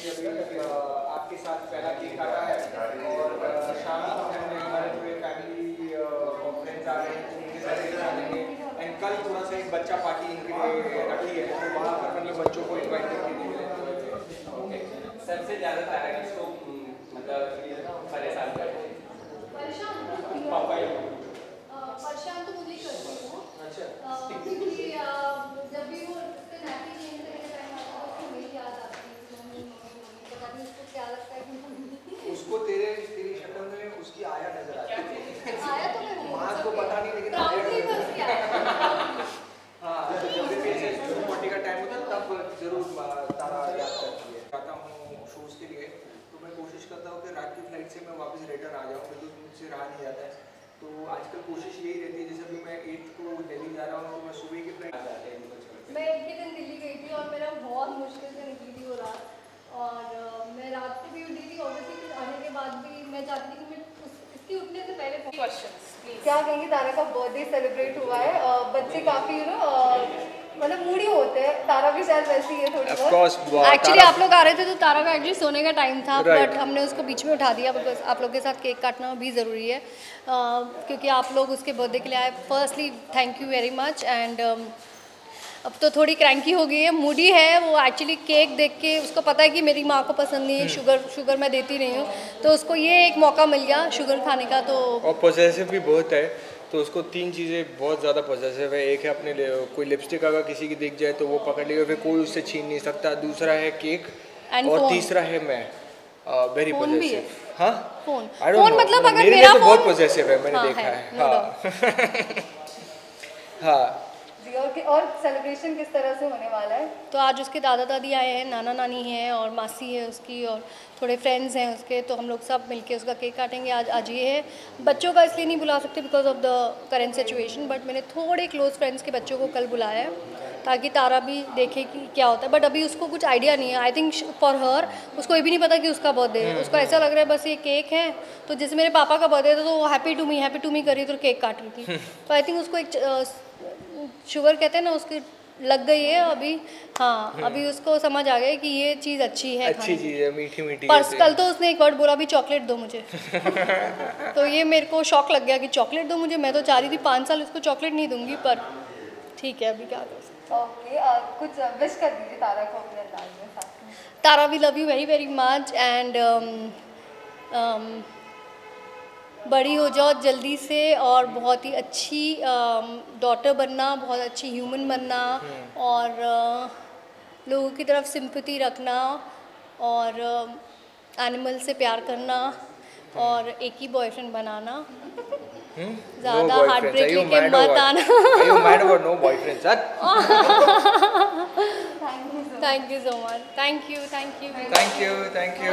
आपके साथ पहला केक काटा है और शाम को हमने हमारे पूरे फैमिली कॉन्फ्रेंस आ रहे हैं उनके साथ काटेंगे एंड कल थोड़ा सा एक बच्चा पार्टी इनके रखी है तो वहाँ पर मतलब बच्चों को इन्वाइट करके देंगे सबसे ज़्यादा तारा किसको मतलब परेशान करते हैं परेशान तो पापा ही परेशान तो मुझे ही करती हूँ अच्छा अ, क्योंकि अ, जब भी वो उसके नाटी चेंज करने का टाइम आता है उसको मेरी याद आती है कि मम्मी मम्मी मम्मी पता नहीं उसको क्या लगता है कि मम्मी उसको तेरे तेरी शक्ल में उसकी आया नज़र आती है आया तो मैं हूँ माँ को पता नहीं लेकिन प्राउडली आया बस क्या हाँ तो जब भी मेरे से फोर्टी का टाइम होता है तब ज़रूर अ, तारा याद करती है जाता हूँ शूज़ के लिए तो मैं कोशिश करता हूँ कि रात की फ़्लाइट से मैं वापस रिटर्न आ जाऊँ बिल्कुल मुझसे रहा नहीं जाता है। तो आजकल कोशिश यही रहती है जैसे अभी मैं एट को दिल्ली जा रहा हूँ तो मैं सुबह की फ़्लाइट जाते हैं मैं एक ही दिन दिल्ली गई थी और मेरा बहुत मुश्किल से निकली थी वो रात। और मैं रात को भी उठी थी ऑब्वियसली फिर आने के बाद भी मैं चाहती थी कि मैं उस- इसके उठने से पहले क्वेश्चंस प्लीज़ क्या कहेंगे तारा का बर्थडे सेलिब्रेट हुआ है। बच्चे काफ़ी यू नो मतलब मूडी होते हैं। तारा भी शायद वैसी है थोड़ी Of course, एक्चुअली आप लोग आ रहे थे तो तारा का एक्चुअली सोने का टाइम था Right. बट हमने उसको बीच में उठा दिया बिकॉज़ आप लोग के साथ केक काटना भी ज़रूरी है। क्योंकि आप लोग उसके बर्थडे के लिए आए। Firstly thank you very much and अब तो थोड़ी क्रैंकी हो गई है। मूडी है वो एक्चुअली केक देख के। उसको पता है कि मेरी माँ को पसंद नहीं है। शुगर शुगर मैं देती नहीं हूँ। तो उसको ये एक मौका मिल गया शुगर खाने का तो और पॉजेसिव भी बहुत है। तो उसको तीन चीज़ें बहुत ज़्यादा पॉजिटिव है। एक है अपने कोई लिपस्टिक अगर किसी की दिख जाए तो वो पकड़ लेगा फिर कोई उससे छीन नहीं सकता। दूसरा है केक And और phone. तीसरा है मैं। वेरी भी है? हाँ? फ़ोन फ़ोन मतलब अगर मेरे लिए तो बहुत पॉजिटिव है मैंने हाँ, देखा है, है। हाँ। हाँ। जी और कि- और सेलिब्रेशन किस तरह से होने वाला है? तो आज उसके दादा दादी आए हैं नाना नानी हैं और मासी है उसकी और थोड़े फ्रेंड्स हैं उसके तो हम लोग सब मिलके उसका केक काटेंगे। आज आज ये है। बच्चों का इसलिए नहीं बुला सकते because of the current situation but मैंने थोड़े क्लोज फ्रेंड्स के बच्चों को कल बुलाया है ताकि तारा भी देखे कि क्या होता है। बट अभी उसको कुछ आइडिया नहीं है। आई थिंक फॉर हर उसको ये भी नहीं पता कि उसका बर्थडे है। उसको ऐसा लग रहा है बस ये केक है। तो जैसे मेरे पापा का बर्थडे था तो वो happy to me happy to me करी तो केक काट रही थी। तो आई थिंक उसको एक शुगर कहते हैं ना उसकी लग गई है अभी। हाँ अभी उसको समझ आ गया कि ये चीज़ अच्छी है अच्छी चीज़ है मीठी मीठी जैसे। कल तो उसने एक वर्ड बोला भी चॉकलेट दो मुझे। तो ये मेरे को शौक लग गया कि चॉकलेट दो मुझे। मैं तो चाह रही थी पाँच साल उसको चॉकलेट नहीं दूँगी पर ठीक है अभी क्या कर। सकते ओके कुछ विश कर दीजिए तारा को अपने अंदाज में Tara we love you very very much and बड़ी हो जाओ जल्दी से और बहुत ही अच्छी डॉटर बनना बहुत अच्छी ह्यूमन बनना और uh, लोगों की तरफ़ सिंपति रखना और एनिमल से प्यार करना और एक ही बॉयफ्रेंड बनाना। ज़्यादा हार्ट ब्रेक लेके मत आना? Thank you so much thank you thank you thank you thank you.